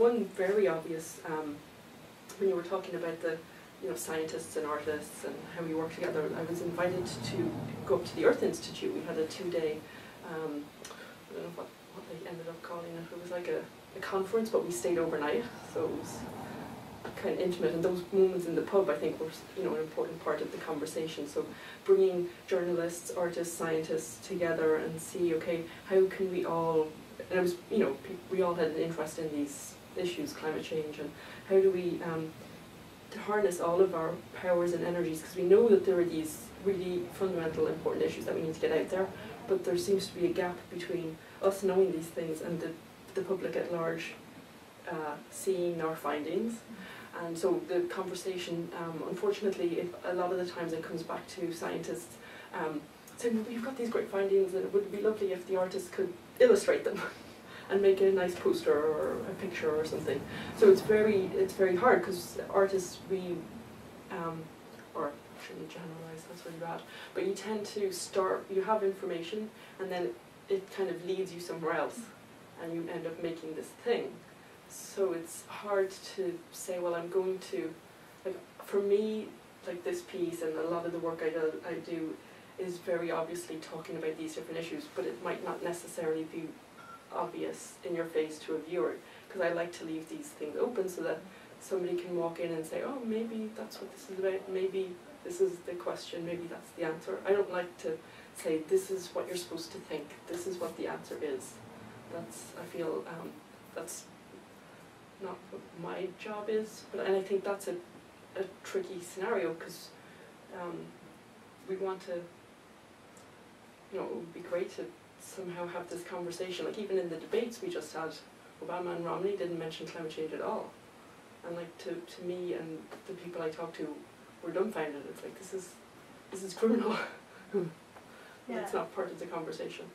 one very obvious, um, when you were talking about the, you know, scientists and artists and how we work together, I was invited to go up to the Earth Institute. We had a two-day, um, I don't know what, what they ended up calling it. It was like a, a conference, but we stayed overnight, so it was kind of intimate. And those moments in the pub, I think, were you know an important part of the conversation. So bringing journalists, artists, scientists together and see, okay, how can we all and it was, you know, we all had an interest in these issues, climate change, and how do we um, to harness all of our powers and energies, because we know that there are these really fundamental, important issues that we need to get out there, but there seems to be a gap between us knowing these things and the, the public at large uh, seeing our findings. And so the conversation, um, unfortunately, a lot of the times it comes back to scientists um, saying, well, we've got these great findings and it would be lovely if the artists could illustrate them and make it a nice poster or a picture or something. So it's very it's very hard because artists we um, or shouldn't generalize that's really bad. But you tend to start you have information and then it kind of leads you somewhere else and you end up making this thing. So it's hard to say, well I'm going to like for me like this piece and a lot of the work I do, I do is very obviously talking about these different issues, but it might not necessarily be obvious in your face to a viewer. Because I like to leave these things open so that somebody can walk in and say, oh, maybe that's what this is about, maybe this is the question, maybe that's the answer. I don't like to say, this is what you're supposed to think, this is what the answer is. That's, I feel, um, that's not what my job is, but and I think that's a, a tricky scenario because um, we want to you know, it would be great to somehow have this conversation. Like even in the debates we just had, Obama and Romney didn't mention climate change at all. And like to, to me and the people I talked to were dumbfounded. It's like this is this is criminal. Hmm. yeah. It's not part of the conversation.